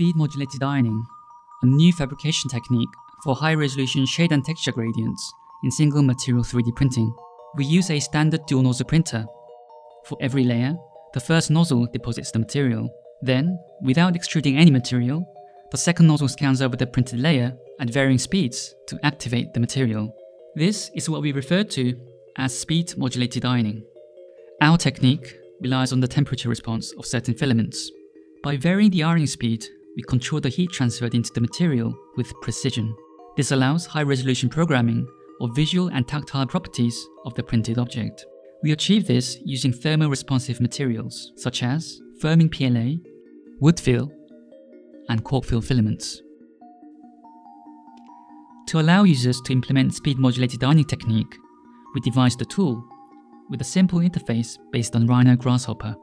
speed modulated ironing, a new fabrication technique for high resolution shade and texture gradients in single material 3D printing. We use a standard dual nozzle printer. For every layer, the first nozzle deposits the material. Then, without extruding any material, the second nozzle scans over the printed layer at varying speeds to activate the material. This is what we refer to as speed modulated ironing. Our technique relies on the temperature response of certain filaments. By varying the ironing speed, we control the heat transferred into the material with precision. This allows high resolution programming of visual and tactile properties of the printed object. We achieve this using thermo-responsive materials such as foaming PLA, Woodfill, and Corkfill filaments. To allow users to implement speed modulated ironing technique, we devised a tool with a simple interface based on Rhino Grasshopper.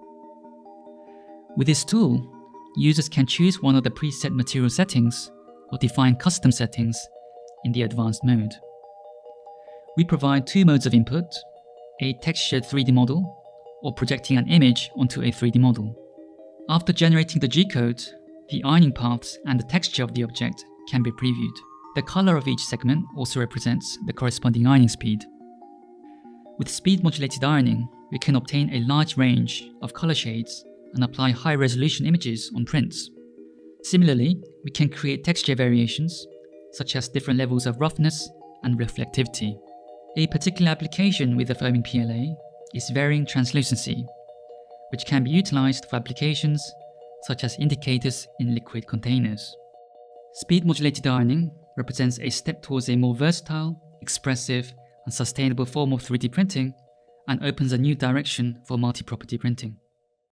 With this tool, users can choose one of the preset material settings or define custom settings in the advanced mode. We provide two modes of input, a textured 3D model or projecting an image onto a 3D model. After generating the G-code, the ironing paths and the texture of the object can be previewed. The color of each segment also represents the corresponding ironing speed. With speed modulated ironing, we can obtain a large range of color shades and apply high resolution images on prints. Similarly, we can create texture variations, such as different levels of roughness and reflectivity. A particular application with the foaming PLA is varying translucency, which can be utilized for applications such as indicators in liquid containers. Speed modulated ironing represents a step towards a more versatile, expressive, and sustainable form of 3D printing and opens a new direction for multi property printing.